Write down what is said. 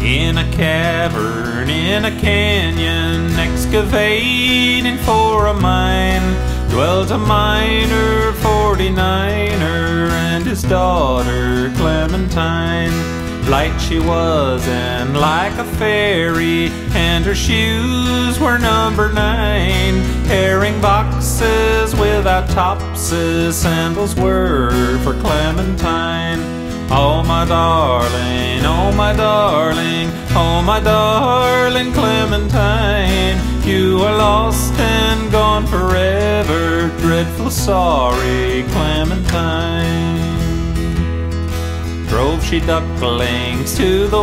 cavern in a canyon, excavating for a mine, dwelt a miner, 49er, and his daughter Clementine. Light she was and like a fairy, and her shoes were number nine. Herring boxes without topses, sandals were for Clementine. Oh my darling, oh my darling, oh my darling Clementine, you are lost and gone forever, dreadful sorry Clementine. Drove she ducklings to the